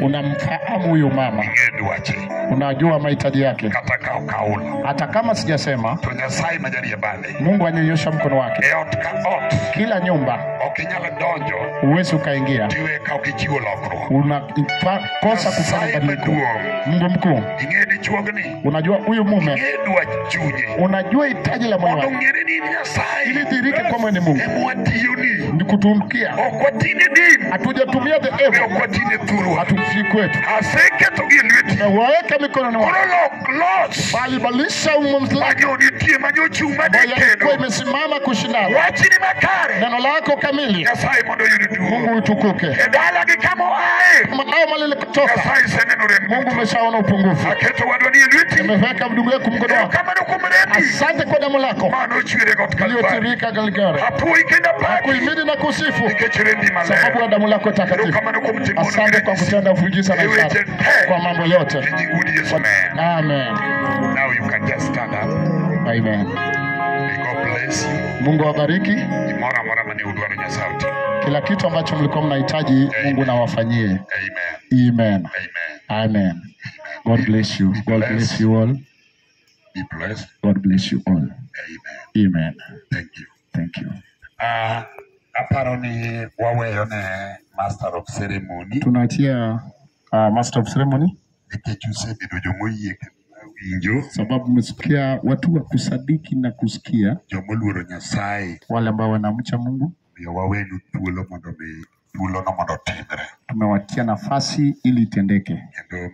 unamfahamu huyu mama, unajua mahitaji yake. Hata kama sijasema, Mungu anyonyosha mkono wake. Kila nyumba ok donjo uwezi ukaingia, unakosa kufanya badiliko. Mungu mkuu, unajua huyu mume, unajua hitaji la moyo wake, ili dirike kwa mwene Mungu, ni. Kutumikia. Hatujatumia watine thurwa kwetu, tumewaweka mikononi chung' ambayo yalikuwa madekendo imesimama kushindana. wachini makare. Neno lako kamili, nyasaye mondo oyud Mungu utukuke. e dalagi kama oae Ao malile kutoka, nyasaye senenore Mungu umeshaona upungufu, aketo wadwani e lweti ameweka mdugu yako mkono wako. erokamano kuom Asante kwa damu lako. Mano ochwere got iliyotirika Galgari, apuoyi ikenda apaki kuhimidi na kusifu. Sababu ya damu lako takatifu. Asante kwa kutenda ufujiza na ishara. kwa mambo yote. E wuod Amen. now you can just stand up Amen. may god bless you Mungu awabariki. Kila kitu ambacho mlikuwa mnahitaji Mungu nawafanyie. amen Amen. amen Amen. God bless you. God bless you all. be blessed God bless you all. amen Amen. thank you Thank you. Ah, aparo ni waweyo ne master of ceremony Tunatia uh, Master of Ceremony winjo sababu umesikia watu wa kusadiki na kusikia, jomoluoro nyasaye. Wale ambao wanamcha Mungu. Miyo wawenu thuolo mondo mi thuolono mondo otimre tumewatia nafasi ili itendeke. kendo